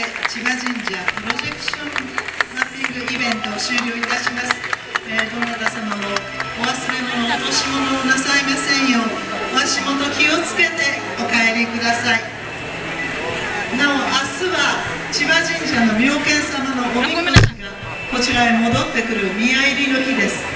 して千葉神社プロジェクションマッピングイベントを終了いたします、えー、どなた様もお忘れ物落とし物をなさいませんようお足元気をつけてお帰りください。なお明日は千葉神社の妙見様のおみこしがこちらへ戻ってくる宮入りの日です。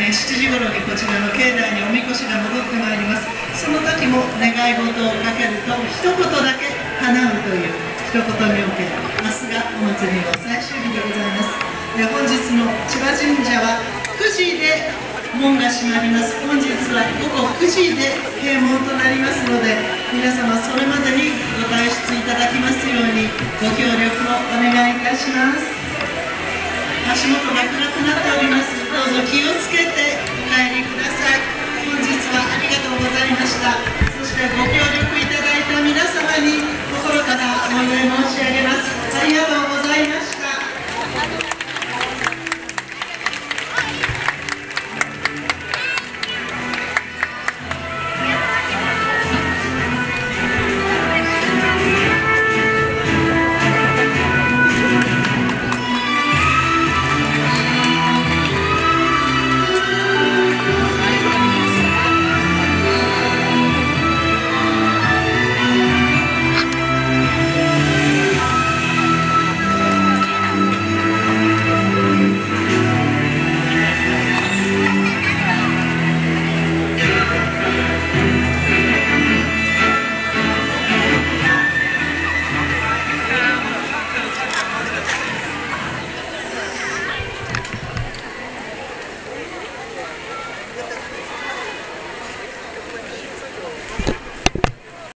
えー、7時頃にこちらの境内におみこしが戻ってまいります。その時も願い事をかけると一言だけ叶うという。一言におけ明日がお祭りの最終日でございます。で本日の千葉神社は9時で門が閉まります。本日は午後9時で閉門となりますので皆様それまでにご退出いただきますようにご協力をお願いいたします。足元が暗くなっております。どうぞ気をつけてお帰りください。本日はありがとうございました。そしてありがとうございました。